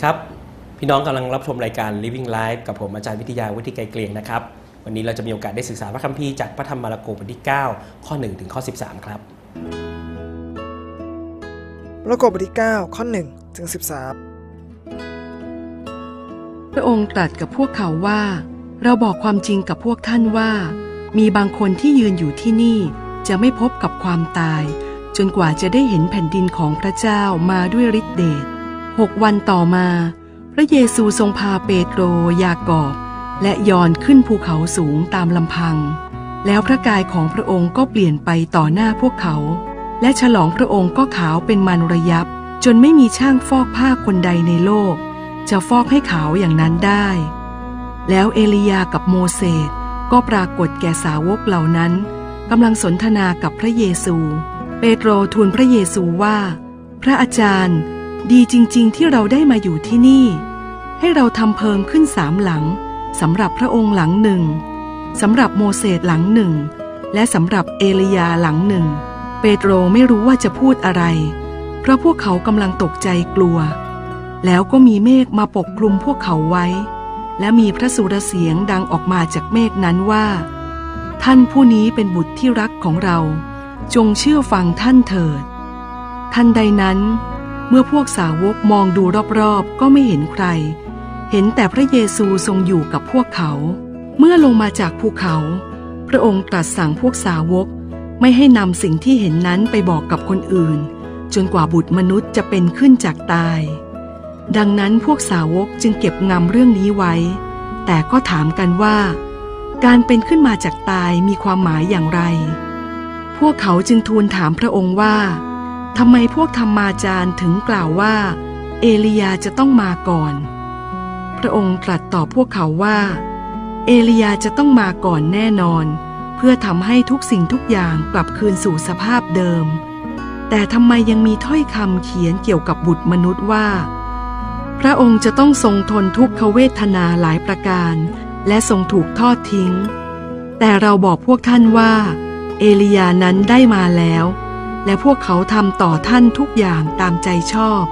สวัสดีครับ พี่น้องกำลังรับชมรายการ Living Life กับผมอาจารย์วิทยาวุฒิไกรเกลียงนะครับ วันนี้เราจะมีโอกาสได้ศึกษาพระคัมภีร์จากพระธรรมมาระโกบทที่ 9 ข้อ 1 ถึงข้อ 13 ครับมาระโกบทที่ 9 ข้อ 1 ถึงพระองค์ตรัสกับพวกเขาว่า เราบอกความจริงกับพวกท่านว่า มีบางคนที่ยืนอยู่ที่นี่ จะไม่พบกับความตาย จนกว่าจะได้เห็นแผ่นดินของพระเจ้ามาด้วยฤทธิเดช หกวันต่อมา พระเยซูทรงพาเปโตร ยากอบ และยอนขึ้นภูเขาสูงตามลำพัง แล้วพระกายของพระองค์ก็เปลี่ยนไปต่อหน้าพวกเขา และฉลองพระองค์ก็ขาวเป็นมันระยับ จนไม่มีช่างฟอกผ้าคนใดในโลก จะฟอกให้ขาวอย่างนั้นได้ แล้วเอลียากับโมเสสก็ปรากฏแก่สาวกเหล่านั้นกำลังสนทนากับพระเยซู เปโตรทูลพระเยซูว่า พระอาจารย์ ดีจริงๆ ที่เราได้มาอยู่ที่นี่ ให้เราทำเพิงขึ้นสามหลังสำหรับพระองค์หลังหนึ่งสำหรับโมเสสหลังหนึ่ง และสำหรับเอลียาหลังหนึ่ง เปโตรไม่รู้ว่าจะพูดอะไร เพราะพวกเขากำลังตกใจกลัว แล้วก็มีเมฆมาปกคลุมพวกเขาไว้ และมีพระสุรเสียงดังออกมาจากเมฆนั้นว่า ท่านผู้นี้เป็นบุตรที่รักของเรา จงเชื่อฟังท่านเถิดทันใดนั้น เมื่อพวกสาวกมองดูรอบๆ ก็ไม่เห็นใคร เห็นแต่พระเยซูทรงอยู่กับพวกเขา เมื่อลงมาจากภูเขา พระองค์ตรัสสั่งพวกสาวกไม่ให้นำสิ่งที่เห็นนั้นไปบอกกับคนอื่น จนกว่าบุตรมนุษย์จะเป็นขึ้นจากตาย ดังนั้นพวกสาวกจึงเก็บงำเรื่องนี้ไว้ แต่ก็ถามกันว่า การเป็นขึ้นมาจากตายมีความหมายอย่างไร พวกเขาจึงทูลถามพระองค์ว่า ทำไมพวกธรรมาจารย์ถึงกล่าวว่า เอลียาจะต้องมาก่อน พระองค์ตรัสตอบพวกเขาว่า เอลียาจะต้องมาก่อนแน่นอน เพื่อทำให้ทุกสิ่งทุกอย่างกลับคืนสู่สภาพเดิม แต่ทำไมยังมีถ้อยคำเขียนเกี่ยวกับบุตรมนุษย์ว่า พระองค์จะต้องทรงทนทุกขเวทนาหลายประการ และทรงถูกทอดทิ้ง แต่เราบอกพวกท่านว่า เอลียานั้นได้มาแล้ว และพวกเขาทำต่อท่านทุกอย่างตามใจชอบ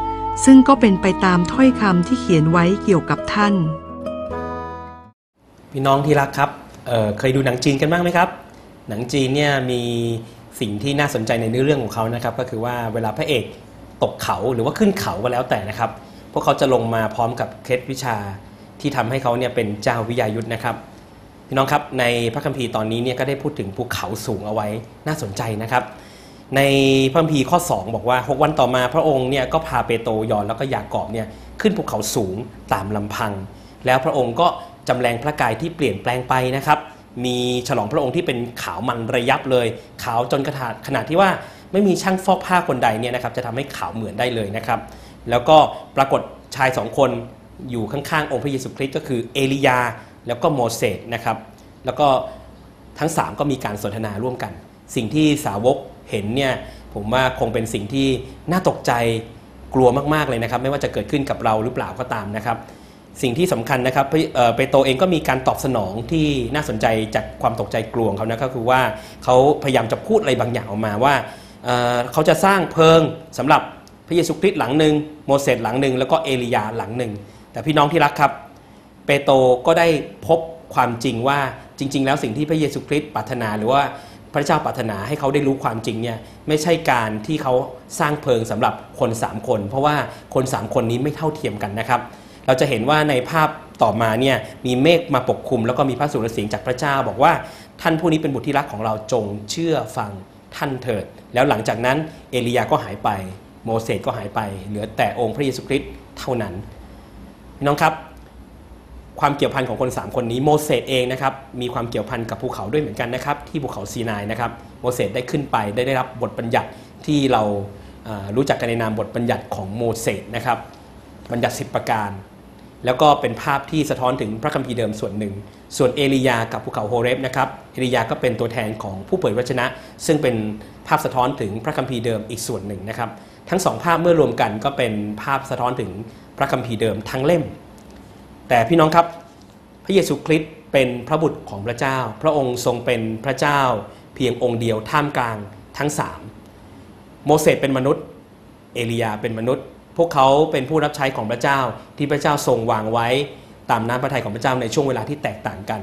ซึ่งก็เป็นไปตามถ้อยคำที่เขียนไว้เกี่ยวกับท่าน พี่น้องที่รักครับเเคยดูหนังจีนกันบ้างไหมครับ หนังจีนเนี่ยมีสิ่งที่น่าสนใจในเนื้อเรื่องของเขานะครับ ก็คือว่าเวลาพระเอกตกเขาหรือว่าขึ้นเขาก็แล้วแต่นะครับ พวกเขาจะลงมาพร้อมกับเคล็ดวิชาที่ทำให้เขาเนี่ยเป็นเจ้าวิยายุทธนะครับพี่น้องครับในพระคัมภีร์ตอนนี้เนี่ยก็ได้พูดถึงภูเขาสูงเอาไว้น่าสนใจนะครับ ในพระคัมภีร์ข้อ 2 บอกว่า 6 วันต่อมาพระองค์เนี่ยก็พาเปโตรยอนแล้วก็ยากอบเนี่ยขึ้นภูเขาสูงตามลำพัง แล้วพระองค์ก็จำแรงพระกายที่เปลี่ยนแปลงไปนะครับ มีฉลองพระองค์ที่เป็นขาวมันระยับเลย ขาวจนกระนาขนาดที่ว่าไม่มีช่างฟอกผ้าคนใดเนี่ยนะครับจะทำให้ขาวเหมือนได้เลยนะครับ แล้วก็ปรากฏชายสองคนอยู่ข้างๆองค์พระเยซูคริสต์ก็คือเอลียาแล้วก็โมเสสนะครับ แล้วก็ทั้ง 3 ก็มีการสนทนาร่วมกัน สิ่งที่สาวก เห็นเนี่ยผมว่าคงเป็นสิ่งที่น่าตกใจกลัวมากๆเลยนะครับ ไม่ว่าจะเกิดขึ้นกับเราหรือเปล่าก็ตามนะครับ สิ่งที่สำคัญนะครับเปโตรเองก็มีการตอบสนองที่น่าสนใจจากความตกใจกลัวของเขานะก็คือว่าเขาพยายามจะพูดอะไรบางอย่างออกมาว่าเขาจะสร้างเพิงสำหรับพระเยซูคริสต์หลังหนึ่งโมเสสหลังหนึ่งแล้วก็เอลียาหลังหนึ่งแต่พี่น้องที่รักครับ เปโตรก็ได้พบความจริงว่าจริง ๆ แล้วสิ่งที่พระเยซูคริสต์ปรารถนาหรือว่า พระเจ้าปรารถนาให้เขาได้รู้ความจริงเนี่ยไม่ใช่การที่เขาสร้างเพลิงสำหรับคน 3 คน เพราะว่าคน 3 คนนี้ไม่เท่าเทียมกันนะครับเราจะเห็นว่าในภาพต่อมาเนี่ยมีเมฆมาปกคลุม แล้วก็มีพระสุรเสียงจากพระเจ้า บอกว่าท่านผู้นี้เป็นบุตรที่รักของเราจงเชื่อฟังท่านเถิด แล้วหลังจากนั้นเอลียาก็หายไป โมเสสก็หายไป เหลือแต่องค์พระเยซูคริสต์เท่านั้นน้องครับ ความเกี่ยวพันของคน 3 คนนี้โมเสสเองนะครับมีความเกี่ยวพันกับภูเขาด้วยเหมือนกันนะครับที่ภูเขาซีนายนะครับโมเสสได้ขึ้นไปได้ได้รับบทบัญญัติที่เรารู้จักกันในนามบทบัญญัติของโมเสสนะครับบัญญัติ 10 ประการ แล้วก็เป็นภาพที่สะท้อนถึงพระคัมภีร์เดิมส่วนหนึ่ง ส่วนเอลียากับภูเขาโฮเรฟนะครับเอลียาก็เป็นตัวแทนของผู้เผยพระชนะ ซึ่งเป็นภาพสะท้อนถึงพระคัมภีร์เดิมอีกส่วนหนึ่งนะครับทั้งสองภาพเมื่อรวมกันก็เป็นภาพสะท้อนถึงพระคัมภีร์เดิมทั้งเล่ม แต่พี่น้องครับพระเยซูคริสต์เป็นพระบุตรของพระเจ้า พระองค์ทรงเป็นพระเจ้า เพียงองค์เดียวท่ามกลางทั้งสามโมเสสเป็นมนุษย์ เอลียาเป็นมนุษย์ พวกเขาเป็นผู้รับใช้ของพระเจ้าที่พระเจ้าทรงวางไว้ตามน้ำพระทัยของพระเจ้าในช่วงเวลาที่แตกต่างกัน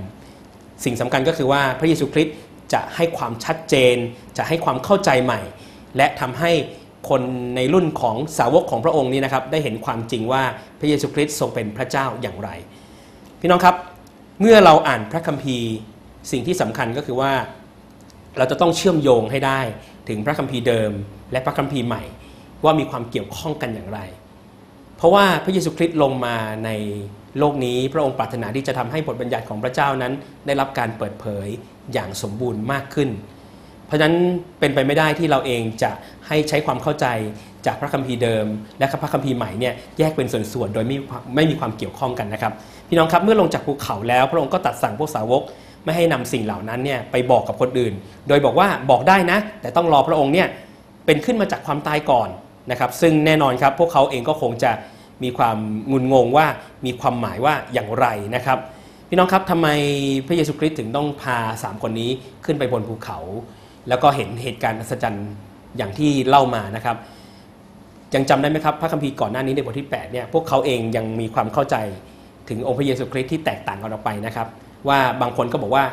สิ่งสำคัญก็คือว่าพระเยซูคริสต์จะให้ความชัดเจน จะให้ความเข้าใจใหม่ และทำให้ คนในรุ่นของสาวกของพระองค์นี้นะครับได้เห็นความจริงว่าพระเยซูคริสต์ทรงเป็นพระเจ้าอย่างไร พี่น้องครับเมื่อเราอ่านพระคัมภีร์สิ่งที่สำคัญก็คือว่า เราจะต้องเชื่อมโยงให้ได้ถึงพระคัมภีร์เดิม และพระคัมภีร์ใหม่ ว่ามีความเกี่ยวข้องกันอย่างไร เพราะว่าพระเยซูคริสต์ลงมาในโลกนี้พระองค์ปรารถนาที่จะทำให้บทบัญญัติของพระเจ้านั้น ได้รับการเปิดเผยอย่างสมบูรณ์มากขึ้น เพราะฉะนั้นเป็นไปไม่ได้ที่เราเองจะให้ใช้ความเข้าใจจากพระคัมภีร์เดิม และพระคัมภีร์ใหม่เนี่ยแยกเป็นส่วนๆโดยไม่ไม่มีความเกี่ยวข้องกันนะครับ พี่น้องครับเมื่อลงจากภูเขาแล้ว พระองค์ก็ตัดสั่งพวกสาวกไม่ให้นำสิ่งเหล่านั้นเนี่ยไปบอกกับคนอื่น โดยบอกว่าบอกได้นะ แต่ต้องรอพระองค์เนี่ยเป็นขึ้นมาจากความตายก่อนนะครับ ซึ่งแน่นอนครับพวกเขาเองก็คงจะมีความงุนงงว่ามีความหมายว่าอย่างไรนะครับ พี่น้องครับทำไมพระเยซูคริสต์ถึงต้องพาสามคนนี้ขึ้นไปบนภูเขา แล้วก็เห็นเหตุการณ์อัศจรรย์อย่างที่เล่ามานะครับยังจำได้ไหมครับพระคัมภีร์ก่อนหน้านี้ในบทที่8เนี่ยพวกเขาเองยังมีความเข้าใจถึงองค์พระเยซูคริสต์ที่แตกต่างกันออกไปนะครับว่าบางคนก็บอกว่า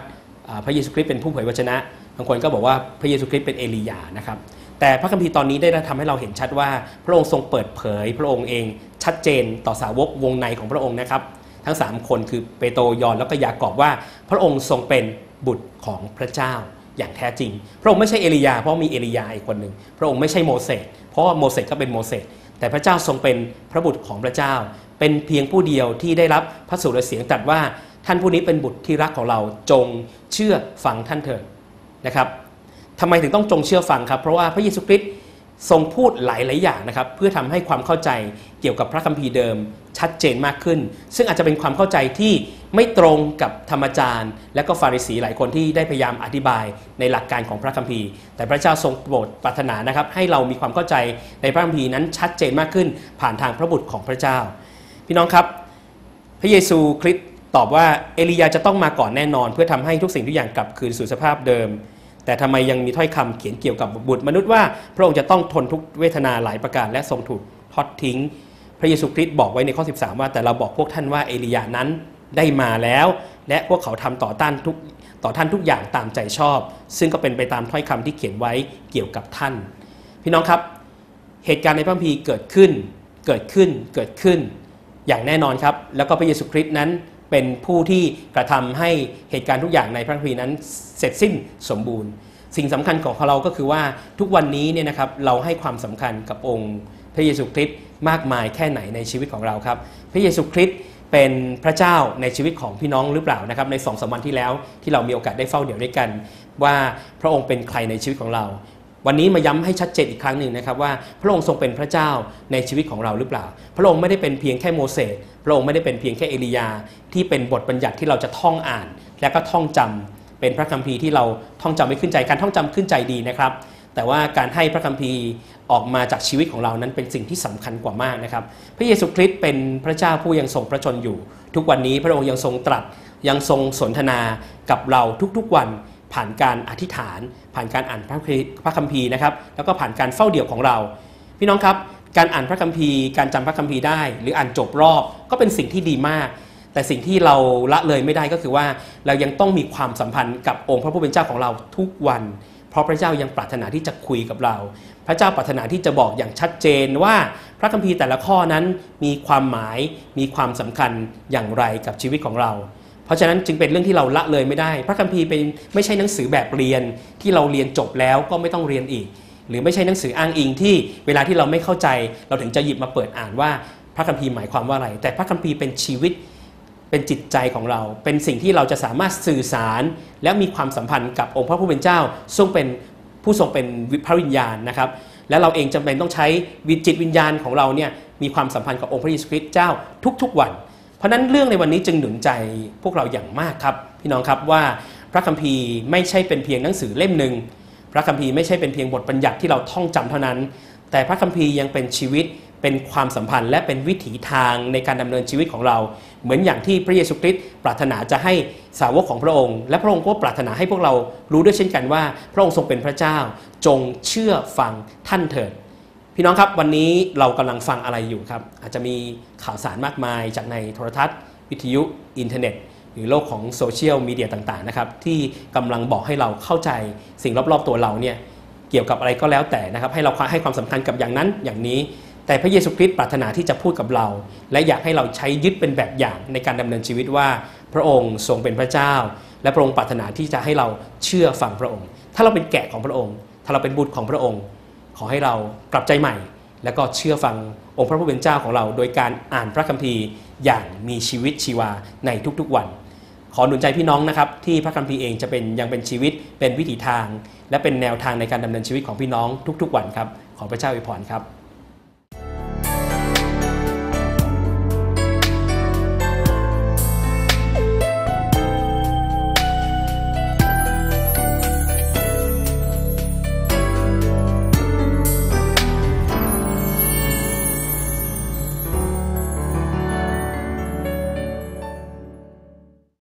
พระเยซูคริสต์เป็นผู้เผยวจนะ บางคนก็บอกว่าพระเยซูคริสต์เป็นเอลียานะครับแต่พระคัมภีร์ตอนนี้ได้ทำให้เราเห็นชัดว่า พระองค์ทรงเปิดเผย พระองค์เองชัดเจนต่อสาวกวงในของพระองค์นะครับทั้ง 3 คนคือเปโตรยอนแล้วก็ยากอบว่า พระองค์ทรงเป็นบุตรของพระเจ้า อย่างแท้จริง พระองค์ไม่ใช่เอลียาเพราะมีเอลียาอีกคนหนึ่งพระองค์ไม่ใช่โมเสสเพราะโมเสสก็เป็นโมเสสแต่พระเจ้าทรงเป็นพระบุตรของพระเจ้า เป็นเพียงผู้เดียวที่ได้รับพระสุรเสียงตรัสว่าท่านผู้นี้เป็นบุตรที่รักของเราจงเชื่อฟังท่านเถิดนะครับทำไมถึงต้องจงเชื่อฟังครับ เพราะว่าพระเยซูคริสต์ ทรงพูดหลายๆอย่างนะครับเพื่อทำให้ความเข้าใจเกี่ยวกับพระคัมภีร์เดิมชัดเจนมากขึ้น ซึ่งอาจจะเป็นความเข้าใจที่ไม่ตรงกับธรรมจารย์ และก็ฟาริสีหลายคนที่ได้พยายามอธิบายในหลักการของพระคัมภีร์ แต่พระเจ้าทรงโปรดปรารถนานะครับ ให้เรามีความเข้าใจในพระคัมภีร์นั้นชัดเจนมากขึ้น ผ่านทางพระบุตรของพระเจ้า พี่น้องครับ พระเยซูคริสต์ตอบว่าเอลียาจะต้องมาก่อนแน่นอน เพื่อทำให้ทุกสิ่งทุกอย่างกลับคืนสู่สภาพเดิม แต่ทำไมยังมีถ้อยคำเขียนเกี่ยวกับบุตรมนุษย์ว่า พระองค์จะต้องทนทุกเวทนาหลายประการและทรงถูกทอดทิ้ง พระเยซูคริสต์บอกไว้ในข้อ 13 ว่าแต่เราบอกพวกท่านว่าเอลียานั้นได้มาแล้ว และพวกเขาทำต่อต้านทุกต่อท่านทุกอย่างตามใจชอบ ซึ่งก็เป็นไปตามถ้อยคำที่เขียนไว้เกี่ยวกับท่าน พี่น้องครับ เหตุการณ์ในพระคัมภีร์เกิดขึ้น เกิดขึ้นเกิดขึ้น อย่างแน่นอนครับ แล้วก็พระเยซูคริสต์นั้น เป็นผู้ที่กระทำให้เหตุการณ์ทุกอย่างในพระคัมภีร์นั้นเสร็จสิ้นสมบูรณ์ สิ่งสำคัญของเราก็คือว่าทุกวันนี้เนี่ยนะครับเราให้ความสำคัญกับองค์พระเยซูคริสต์มากมายแค่ไหนในชีวิตของเราครับ พระเยซูคริสต์เป็นพระเจ้าในชีวิตของพี่น้องหรือเปล่านะครับในสองสามวันที่แล้วที่เรามีโอกาสได้เฝ้าเดี่ยวด้วยกัน ว่าพระองค์เป็นใครในชีวิตของเรา วันนี้มาย้ำให้ชัดเจนอีกครั้งหนึ่งนะครับว่าพระองค์ทรงเป็นพระเจ้าในชีวิตของเราหรือเปล่า พระองค์ไม่ได้เป็นเพียงแค่โมเสสพระองค์ไม่ได้เป็นเพียงแค่เอลียา ที่เป็นบทบัญญัติที่เราจะท่องอ่าน และก็ท่องจำเป็นพระคัมภีร์ที่เราท่องจำไม่ขึ้นใจการท่องจำขึ้นใจดีนะครับแต่ว่าการให้พระคัมภีร์ออกมาจากชีวิตของเรานั้นเป็นสิ่งที่สำคัญกว่ามากนะครับ พระเยซูคริสต์เป็นพระเจ้าผู้ยังทรงพระชนอยู่ ทุกวันนี้พระองค์ยังทรงตรัสยังทรงสนทนากับเราทุกๆวัน ผ่านการอธิษฐาน ผ่านการอ่านพระคัมภีร์นะครับ แล้วก็ผ่านการเฝ้าเดี่ยวของเรา พี่น้องครับ การอ่านพระคัมภีร์ การจำพระคัมภีร์ได้ หรืออ่านจบรอบก็เป็นสิ่งที่ดีมาก แต่สิ่งที่เราละเลยไม่ได้ก็คือว่าเรายังต้องมีความสัมพันธ์กับองค์พระผู้เป็นเจ้าของเราทุกวัน เพราะพระเจ้ายังปรารถนาที่จะคุยกับเรา พระเจ้าปรารถนาที่จะบอกอย่างชัดเจนว่าพระคัมภีร์แต่ละข้อนั้นมีความหมายมีความสำคัญอย่างไรกับชีวิตของเรา ราะฉะนั้นจึงเป็นเรื่องที่เราละเลยไม่ได้ พระคัมภีร์เป็นไม่ใช่หนังสือแบบเรียนที่เราเรียนจบแล้วก็ไม่ต้องเรียนอีก หรือไม่ใช่หนังสืออ้างอิงที่เวลาที่เราไม่เข้าใจ เราถึงจะหยิบมาเปิดอ่านว่าพระคัมภีร์หมายความว่าอะไร แต่พระคัมภีร์เป็นชีวิตเป็นจิตใจของเรา เป็นสิ่งที่เราจะสามารถสื่อสาร และมีความสัมพันธ์กับองค์พระผู้เป็นเจ้าทรงเป็นผู้ทรงเป็นพระวิญญาณนะครับ และเราเองจำเป็นต้องใช้วิจิตวิญญาณของเราเนี่ยมีความสัมพันธ์กับองค์พระเยซูคริสต์เจ้าทุกๆวัน เพราะนั้นเรื่องในวันนี้จึงหนุนใจพวกเราอย่างมากครับ พี่น้องครับว่าพระคัมภีร์ไม่ใช่เป็นเพียงหนังสือเล่มหนึ่งพระคัมภีร์ไม่ใช่เป็นเพียงบทบัญญัติที่เราท่องจำเท่านั้น แต่พระคัมภีร์ยังเป็นชีวิตเป็นความสัมพันธ์ และเป็นวิถีทางในการดำเนินชีวิตของเรา เหมือนอย่างที่พระเยซูคริสต์ปรารถนาจะให้สาวกของพระองค์ และพระองค์ก็ปรารถนาให้พวกเรารู้ด้วยเช่นกันว่า พระองค์ทรงเป็นพระเจ้า จงเชื่อฟังท่านเถิด พี่น้องครับวันนี้เรากำลังฟังอะไรอยู่ครับ อาจจะมีข่าวสารมากมายจากในโทรทัศน์ วิทยุอินเทอร์เน็ต หรือโลกของโซเชียลมีเดียต่างๆนะครับที่กำลังบอกให้เราเข้าใจสิ่งรอบๆตัวเราเนี่ยเกี่ยวกับอะไรก็แล้วแต่นะครับ ให้เราให้ความสำคัญกับอย่างนั้นอย่างนี้ แต่พระเยซูคริสต์ปรารถนาที่จะพูดกับเรา และอยากให้เราใช้ยึดเป็นแบบอย่างในการดำเนินชีวิตว่า พระองค์ทรงเป็นพระเจ้า และพระองค์ปรารถนาที่จะให้เราเชื่อฟังพระองค์ ถ้าเราเป็นแกะของพระองค์ ถ้าเราเป็นบุตรของพระองค์ ขอให้เรากลับใจใหม่ แล้วก็เชื่อฟังองค์พระผู้เป็นเจ้าของเรา โดยการอ่านพระคัมภีร์อย่างมีชีวิตชีวาในทุกๆวัน ขอหนุนใจพี่น้องนะครับ ที่พระคัมภีร์เองจะเป็นยังเป็นชีวิตเป็นวิถีทาง และเป็นแนวทางในการดำเนินชีวิตของพี่น้องทุก ๆ วันครับขอพระเจ้าอวยพรครับ